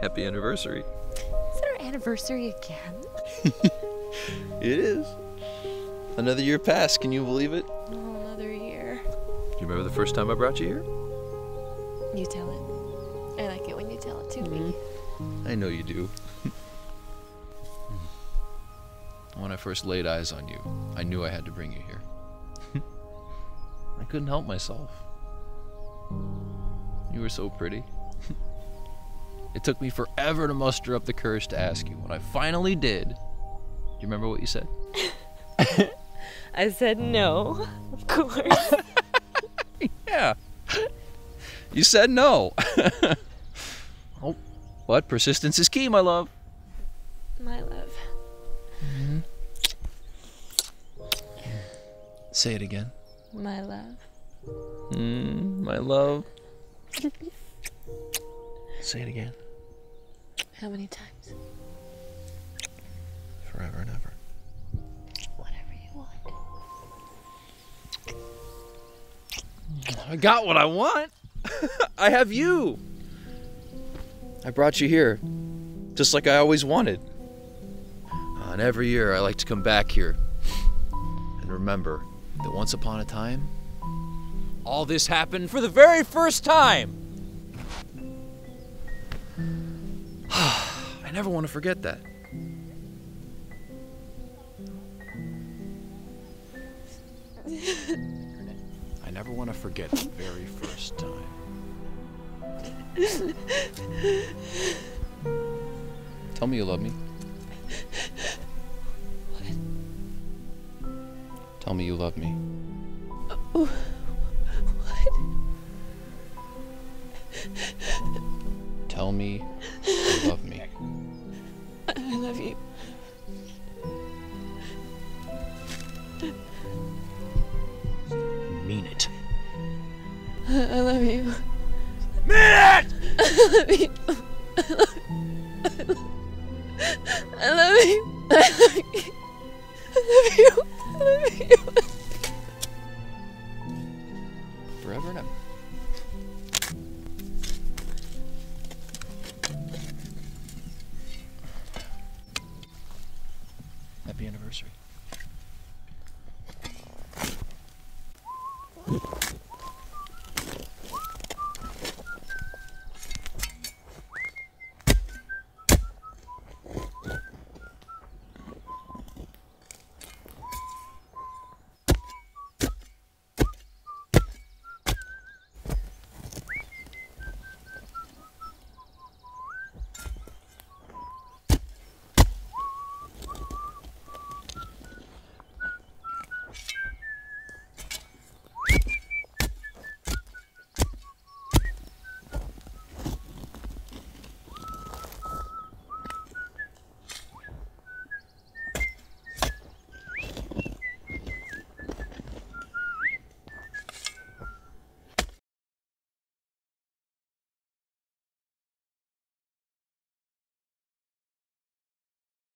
Happy anniversary. Is it our anniversary again? It is. Another year passed. Can you believe it? Oh, another year. Do you remember the first time I brought you here? You tell it. I like it when you tell it to me. Mm-hmm. I know you do. when I first laid eyes on you, I knew I had to bring you here. I couldn't help myself. You were so pretty. It took me forever to muster up the courage to ask you. When I finally did, do you remember what you said? I said no, of course. Yeah. You said no. oh, but persistence is key, my love. My love. Say it again. My love. Mm, my love. Say it again. How many times? Forever and ever. Whatever you want. I got what I want. I have you. I brought you here, just like I always wanted. Uh, and every year I like to come back here and remember that once upon a time, all this happened for the very first time. I never want to forget that. I never want to forget the very first time. Tell me you love me. What? Tell me you love me. Oh, what? Tell me you love me. I love you. Mean it. I love you. Mean it! I love you. I love you. I love you. I love you. I love you. Forever and ever. anniversary.